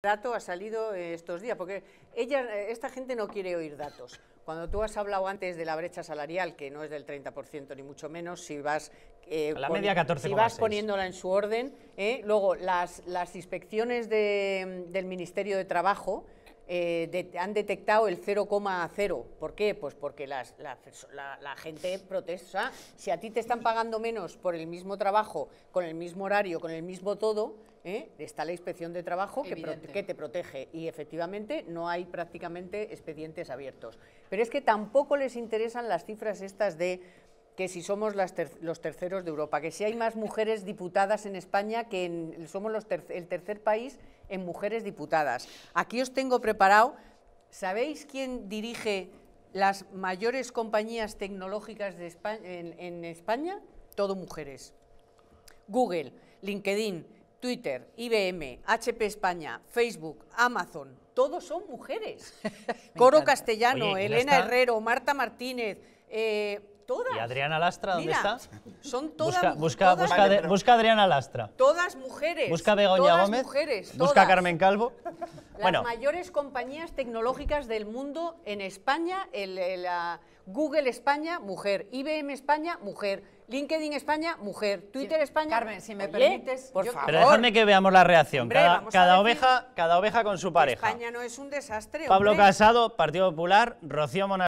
dato ha salido estos días, porque ella, esta gente no quiere oír datos. Cuando tú has hablado antes de la brecha salarial, que no es del 30% ni mucho menos, si vas, eh, la media 14, si vas poniéndola en su orden, eh, luego las, las inspecciones del Ministerio de Trabajo, eh, han detectado el 0,0. ¿Por qué? Pues porque la, gente protesta. Si a ti te están pagando menos por el mismo trabajo, con el mismo horario, con el mismo todo, ¿eh? está la inspección de trabajo que, que, te protege y efectivamente no hay prácticamente expedientes abiertos. Pero es que tampoco les interesan las cifras estas de que si somos los terceros de Europa, que si hay más mujeres diputadas en España que somos el tercer país en mujeres diputadas. Aquí os tengo preparado, ¿sabéis quién dirige las mayores compañías tecnológicas de en, España? Todo mujeres. Google, LinkedIn, Twitter, IBM, HP España, Facebook, Amazon, todos son mujeres. Coro Castellano, Elena Herrero, Marta Martínez, eh, ¿Y Adriana Lastra dónde está? Son todas busca, busca, busca, Adriana Lastra. Todas mujeres. Busca Begoña Gómez. Mujeres, busca Carmen Calvo. Las mayores compañías tecnológicas del mundo en España, el, Google España, mujer. IBM España, mujer. LinkedIn España, mujer. Twitter España. Carmen, si me permites, por favor. Pero déjame que veamos la reacción. cada, oveja, cada oveja con su pareja. España no es un desastre. Pablo Casado, Partido Popular, Rocío Monasterio.